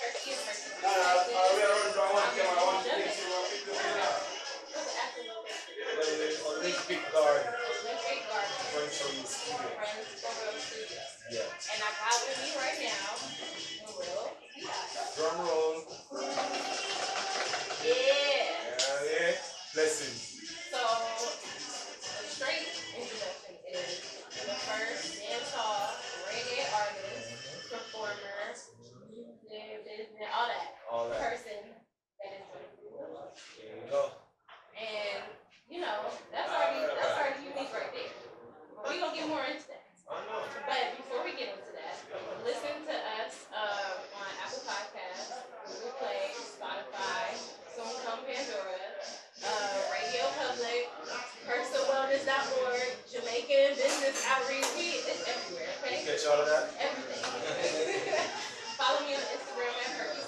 turkey and turkey. personalwellness.org, Jamaican Business Outreach. We, it's everywhere, okay? Catch all of that? Everything. follow me on Instagram at Perky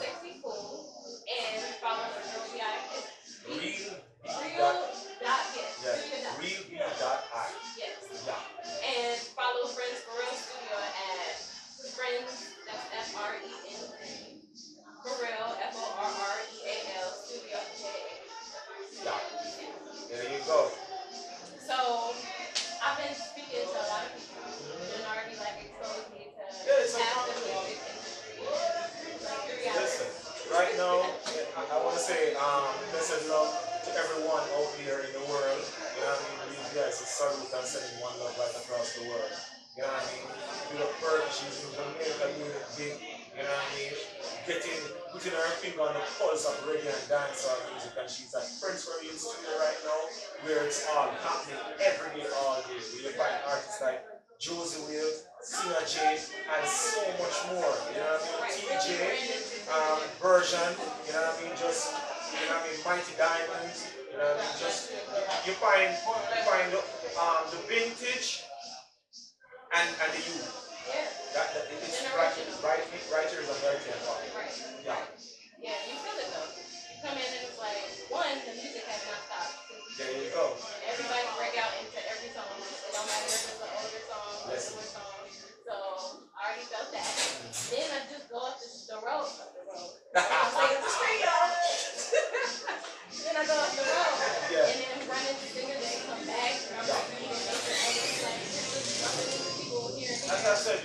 pulse of reggae and dancehall music, and she's at Frenz Forreal Studio right now, where it's all happening every day, all day. You find artists like Josey Wales, Singer J, and so much more. You know what I mean? TJ, um, version, you know what I mean? Just, you know what I mean? Mighty Diamonds, you know what I mean? Just, you find, you find the, um, the vintage and, and the youth. Yeah, That, that it's right, right, right here is right. Yeah, Yeah, you feel it though. You come in and it's like, one, the music has not stopped. there you go. Everybody break out into every song. It don't matter if it's an older song or a newer song. So I already felt that. Then I just go up the, the road, the road. I'm like, the street, y'all. then I go up the road. Yeah. And then run into Singer Day, come back, and I'm repeating and making other like, just people here. As I said,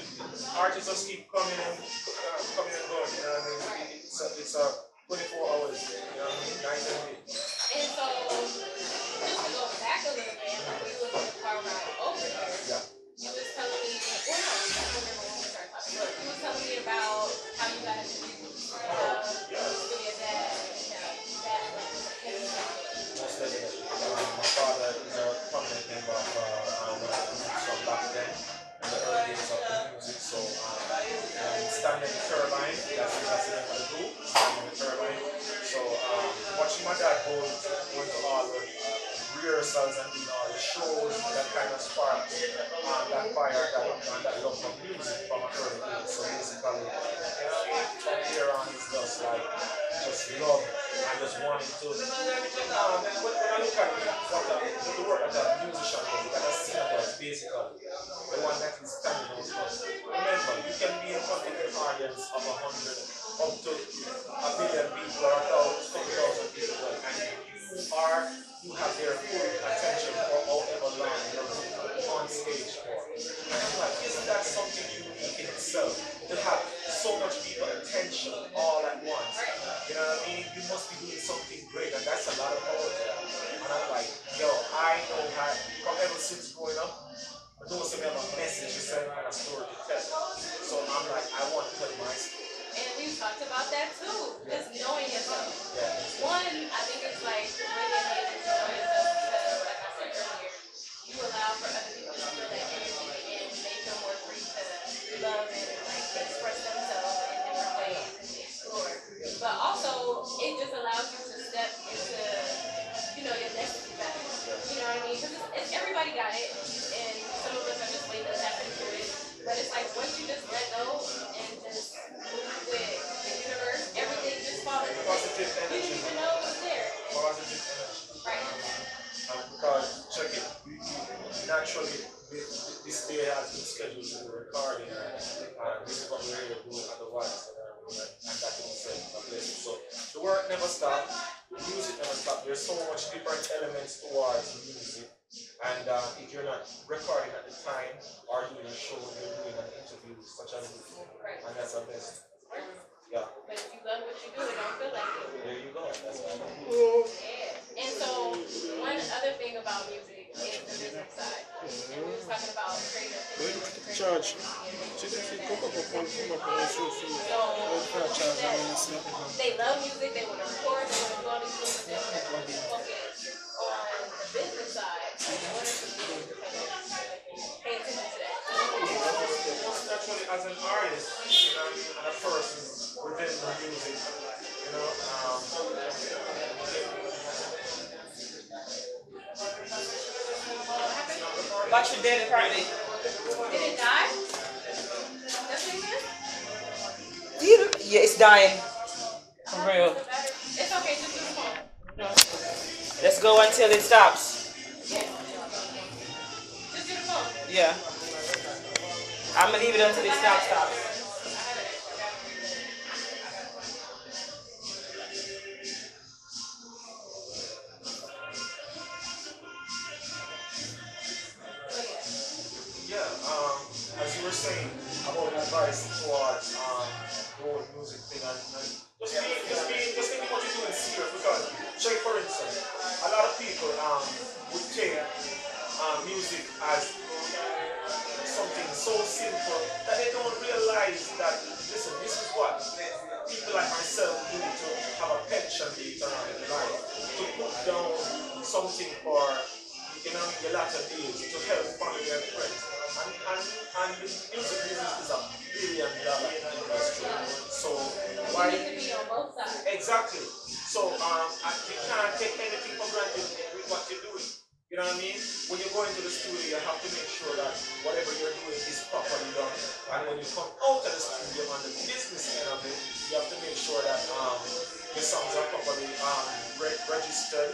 artists just keep coming and uh, coming and going. You know what I mean? It's a, it's a 24 hours. You know what I mean? And so, just to go back a little bit, when we was in the car ride over here, Yeah. you was telling me, well, no, I don't remember when we started talking, but you was telling me about how you got into music, how you was really a dad, and how that was heavy influence. Most definitely. Um, my father is a prominent member of uh, um, one of from back then, in the early days of the music. So, um, um, standing that's, that's the name of the group, standing turbine. So, um, watching my dad go, going to all the uh, rehearsals and doing all the shows, that kind of sparked um, that fire, that, and that love for music from a early age. So, basically, from here on, it's just like, just love and just wanting to. Um, when, when I look at what the, the work that a musician does, that a singer does, basically, gonna they love music, they want to record, they want to all these things, they want to focus on the business side to. Pay attention to that. Naturally, as an artist, and a person within the music, you know, um, Battery dead apparently. Did it die? That's what it? You- Yeah, it's dying. For real. It's okay, just do the phone. Let's go until it stops. Yeah. Just do the phone. Yeah. I'm gonna leave it until it stops. Stops. When you come out of the studio on the business end of it, you have to make sure that um, your songs are properly um, re- registered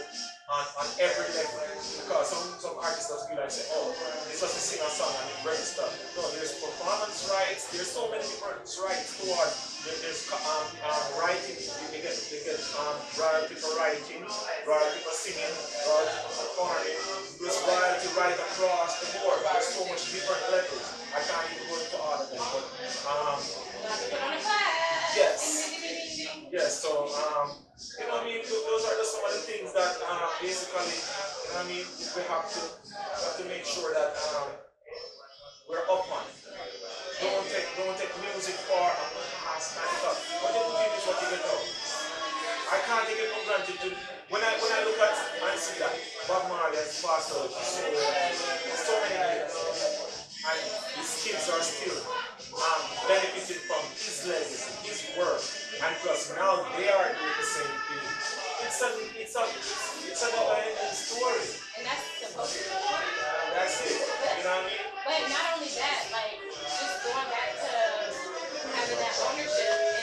on, on every level. Because some, some artists just be like, say, oh, it's just to sing a song and it register. No, there's performance rights. There's so many different rights towards there- there's um, um, writing, they get, they get um, royalty for writing, royalty for singing, royalty for performing, there's royalty right across the board. There's so much different levels. I can't even go into all of them, but um. Yes. Yes, so um, you know I mean. Those are just some of the things that uh, basically, you know what I mean. We have to have to make sure that um, we're up on. it. Don't take don't take music for a pastime what you put is what you get out. I can't take it for granted. To, when I when I look at and see that Bob Marley has passed for so so many years, and his kids are still um, benefiting from his legacy, his work, and plus now they are doing the same thing. It's a it's a it's a story. And that's supposed to go on. That's it. You know what I mean? But not only that, like just going back to having that ownership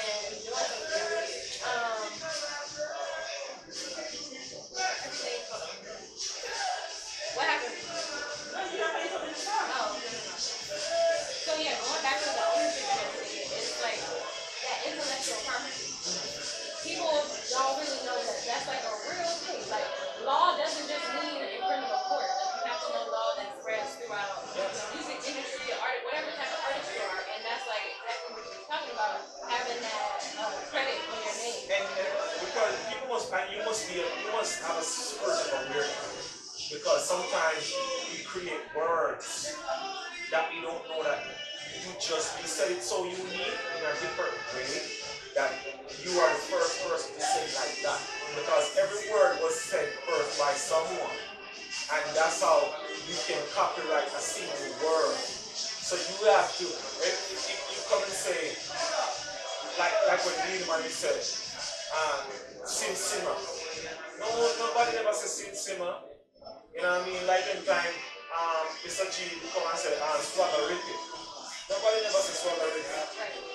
having that uh, credit on your name. And, and because you must, you must be, you must have a spirit of awareness. Because sometimes we create words that we don't know that you just, you said it so unique in a different way that you are the first person to say like that. Because every word was said first by someone. And that's how you can copyright a single word. So you have to, if, if you come and say, like like when Lehman said, um, Sim Simma. No, nobody never says Sim Simma. You know what I mean? Like in time, um, Mr. G come and say, um, Swagger Ricky. Nobody never says Swagger Ricky.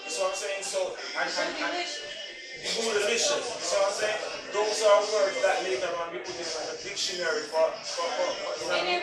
You see what I'm saying? So, and, and, and Boolicious. You see what I'm saying? Those are words that later on we put in the dictionary for, for, for, for you know what I mean?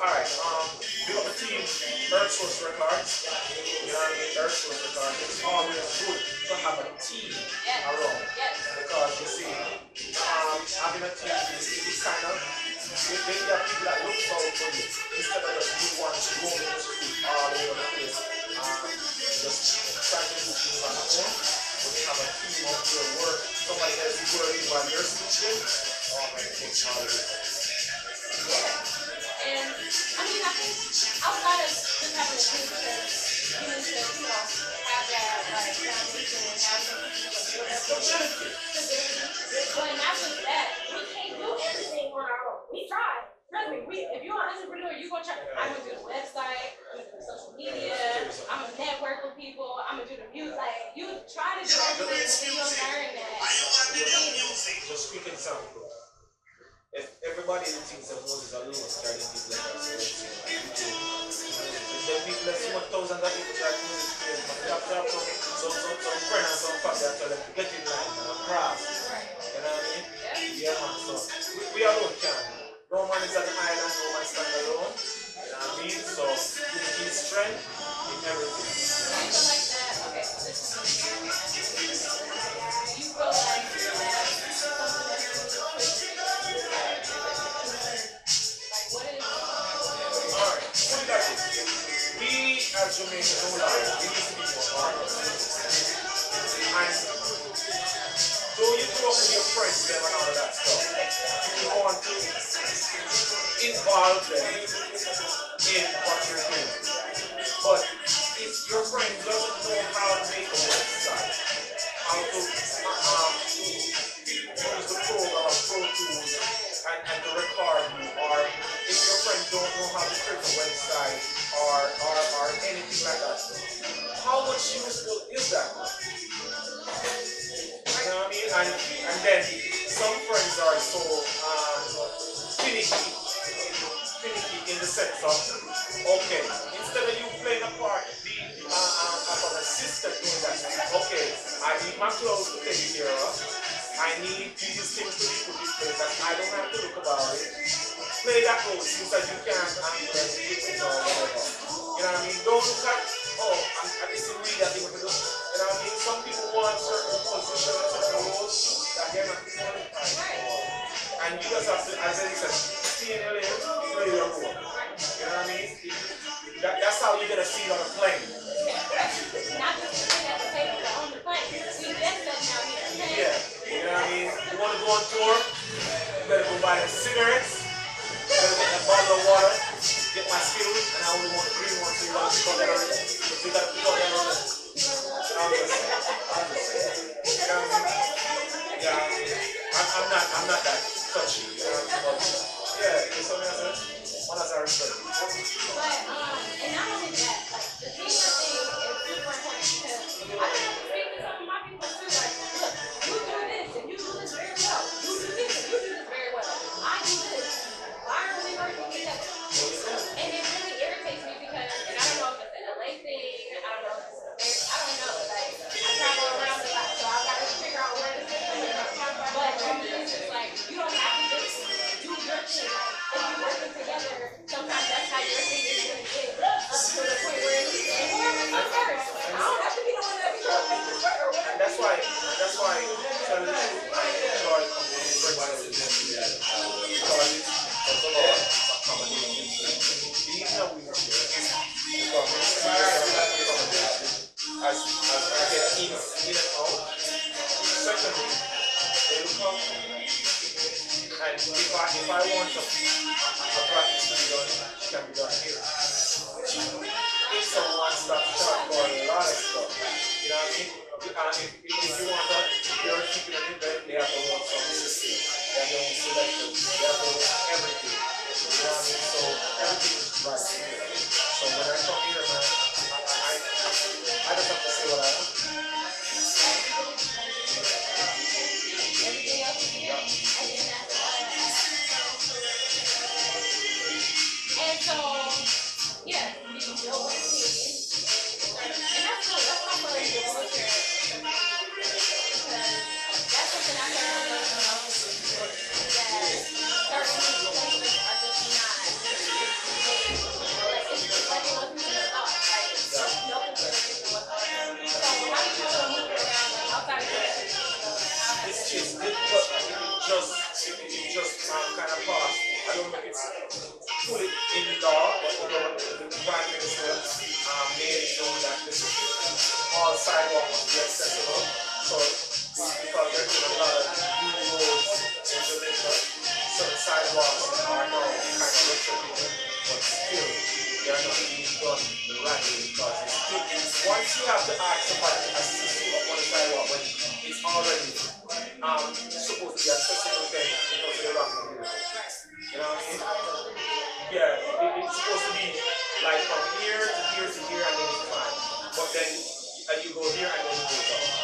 Alright, um, up the team, Earth Source Records. You know what I mean? Earth Source Records. It's always good to have a team around. Yes. Because you see, um, having a team is, is kind of, they, they have people that look out for you. Instead of just you one roaming the street all over the place. Um, just trying to do things on your own. When you have a team of your work, somebody else working while you're it all it. And I mean, I think outside of just having a team, because you need to, you know, have that like foundation and have some people to build up your stability. But not just that, we can't do everything on our own. We try. Trust me, we, if you're an entrepreneur, you're gonna try. I'm gonna do the website, I'm gonna do the social media, I'm gonna network with people, I'm gonna do the music. Like you try to do everything, and you'll learn that. Just speaking something. Everybody who thinks that Moses alone let's say, like, if there people, let's see what thousands of people some, some, some, some and some family that get in line and cross. You know what I mean? Yeah. Man, so we, we alone can. No man is the island, no man stand alone. You know what I mean? So unity is strength in everything. Up with your friends and all of that stuff, you want to involve them in what you're doing. And you just have to, as I said, stay in your lane, play your role. You know what I mean? That, that's how you're gonna feel on a plane. not just the thing at the table, but on the plane? We just said now here. Yeah. You know what I mean? You wanna go on tour? You better go buy them cigarettes. You better get a bottle of water. Get my skills, and I only want green ones, so you gotta pick up that already. But you gotta pick up that already. I'm just saying. I'm just saying. You know what I mean? Yeah. I'm, I'm not, I'm not that But, yeah, you know something I said? One has a respect. But, Right. once you have to ask somebody assist you up on the sidewalk when it's already um, supposed to be accessible then you know, the You know what I mean? Yeah, it, it's supposed to be like from here to here to here and then it's fine. But then you go here and then you go down.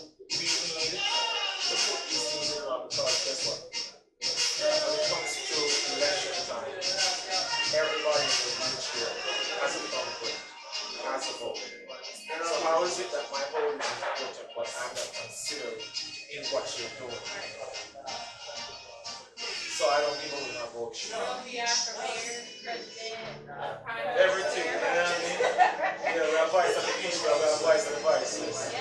how is it that my own is important, but I'm not considered in what you're doing? So I don't give a win about you. Everything, you know what I mean? Yeah, we are vice and the king, we are vice and the vice. You know what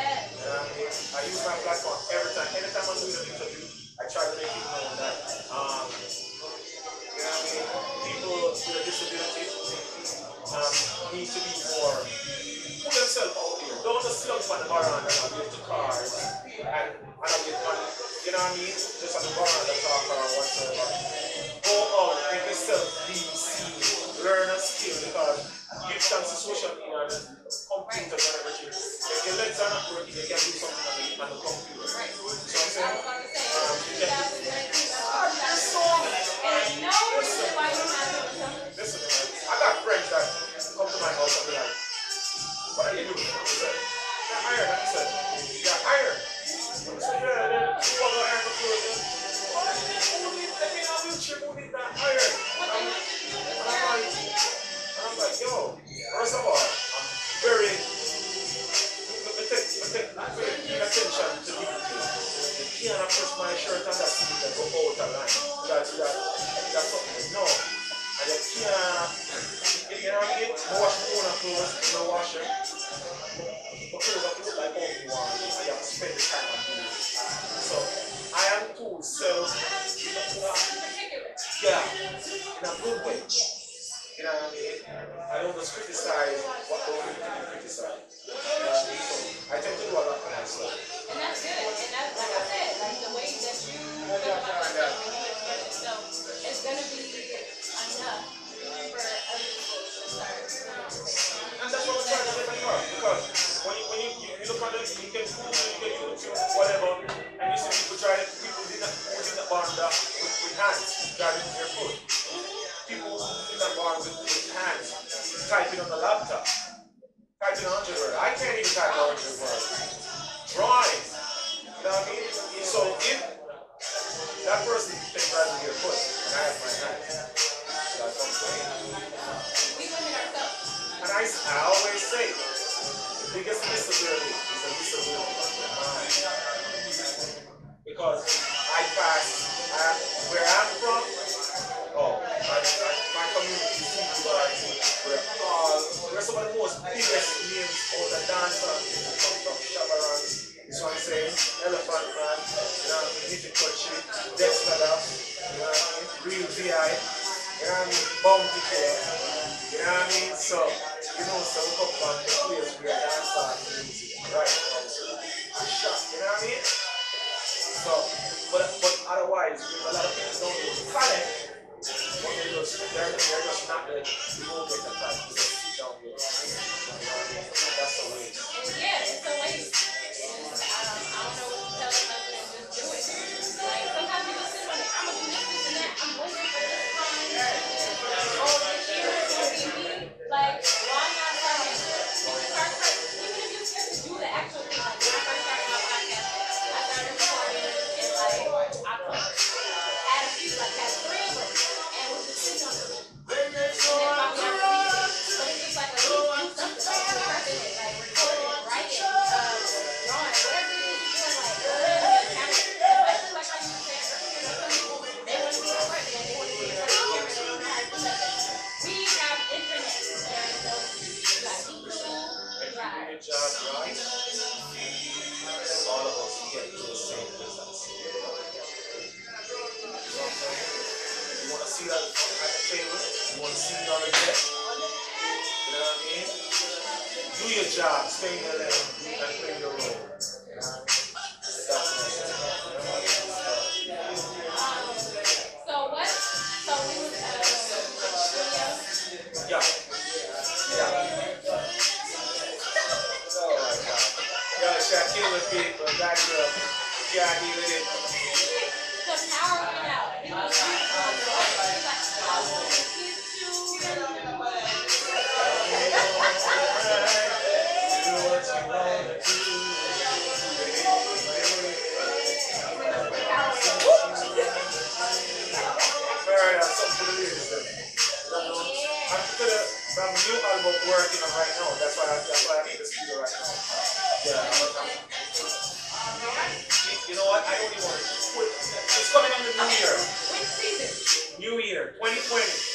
I mean? I use my platform every time. Anytime I do doing an interview, I try to make it known that, um, you know what I mean? People with a disability um, need to be more, put themselves out those are slugs on the bar and I give to cars and, and I don't get money. You know what I mean? Just on the bar and I talk or I, I always say, the biggest disability is a disability of the mind. Because do your job. Stay in your lane and play your role. You know what I mean? Shakira beat, but that girl, yeah, I needed it. The power went out. where you know right now. That's why I, that's why I'm in the studio right now. Yeah, you know what? I don't even want to. It's coming on the new year. Which season? New year, 2020.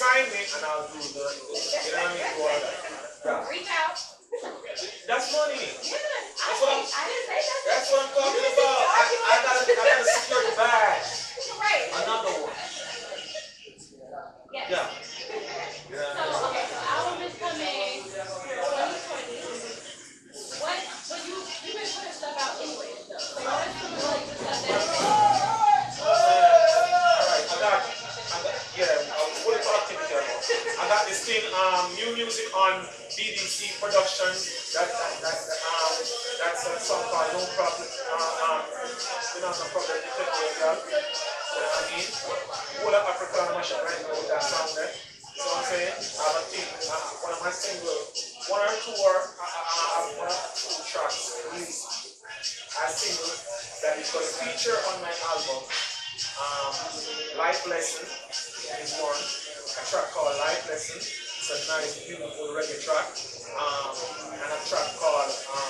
assignment, and I'll do the dynamic order. Reach out. That's money. Yeah, that's, I, what I'm, I didn't say that. That's what I'm talking about. I, I gotta, I gotta secure the bag. Uh, uh.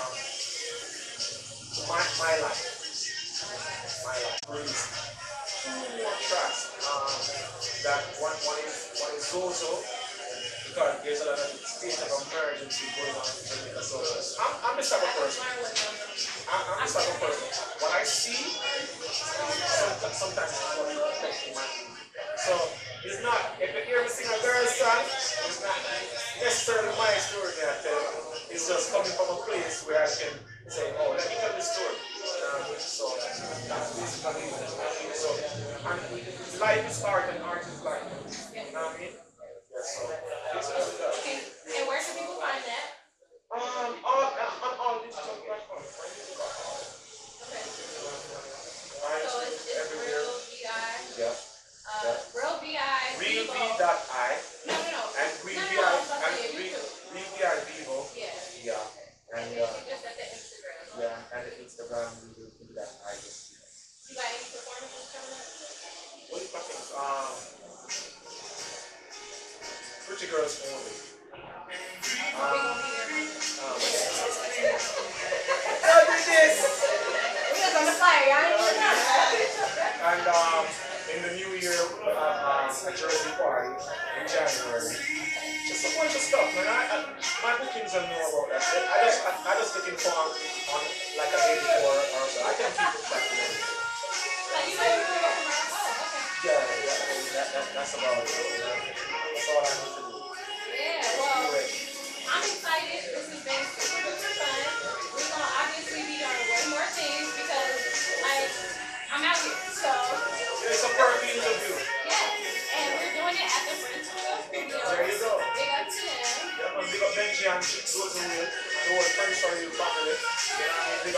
So, and life is art and art is life. You know what I mean? Yes, so. Okay. And where can people find that? Um, on, on all digital platforms. Okay. So it's, it's Real VI. Yeah. Uh, yeah. Real VI. Real VI. My know about that. I just, I, I just look informed on like a day before or so. I can keep it track of it. Like, you know, you were working on- okay. Yeah, yeah, that, that, that's about it.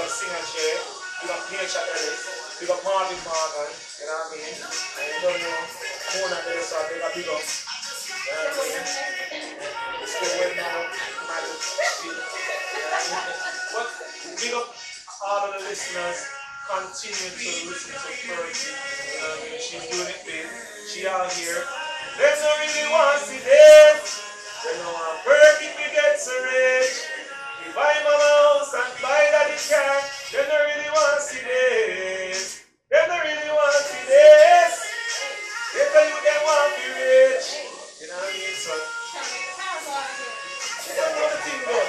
Up Singer Jay. Big up Nature Ellis. Big up Marvin Morgan. You know what I mean? And you don't know, Mona there, so big up, big up. You know what I on Magic? But big up all of the listeners. Continue to listen to Fergie. You? She's doing it big. She out here. They don't really want to see this. They know I'm work if we get so rich. Buy mama house and buy daddy car. They don't really want to see this. They don't really want to see this. They tell you they want to be rich. You know what I mean? So, Trying to make the power go out here. you don't know the thing though.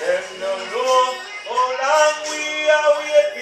Them don't know how long we are waiting